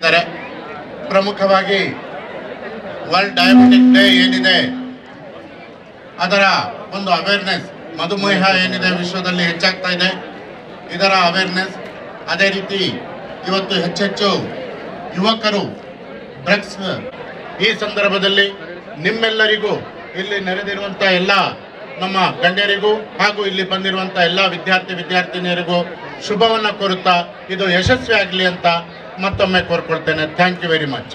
ಇದ್ದಾರೆ ಪ್ರಮುಖವಾಗಿ world diabetic day ಏನಿದೆ, ಅದರ ಒಂದು ಅವೇರ್ನೆಸ್ ಮಧುಮೇಹ ಏನಿದೆ ವಿಶ್ವದಲ್ಲಿ ಹೆಚ್ಚಾಗ್ತಾ ಇದೆ. ಇದರ ಅವೇರ್ನೆಸ್ ಅದೇ ರೀತಿ ಇವತ್ತು ಹೆಚ್ಚೆಚ್ಚು ಯುವಕರು ಡ್ರಗ್ಸ್ ಈ ಸಂದರ್ಭದಲ್ಲಿ ನಿಮ್ಮೆಲ್ಲರಿಗೂ ಇಲ್ಲಿ ನೆರೆದಿರುವಂಥ ಎಲ್ಲ ನಮ್ಮ ಗಣ್ಯರಿಗೂ ಹಾಗೂ ಇಲ್ಲಿ ಬಂದಿರುವಂಥ ಎಲ್ಲ ವಿದ್ಯಾರ್ಥಿ, ವಿದ್ಯಾರ್ಥಿನಿಯರಿಗೂ ಶುಭವನ್ನ ಕೋರುತ್ತಾ, ಇದು ಯಶಸ್ವಿ ಆಗಲಿ ಅಂತ ಮತ್ತೊಮ್ಮೆ ಕೋರ್ಕೊಳ್ತೇನೆ. Thank you very much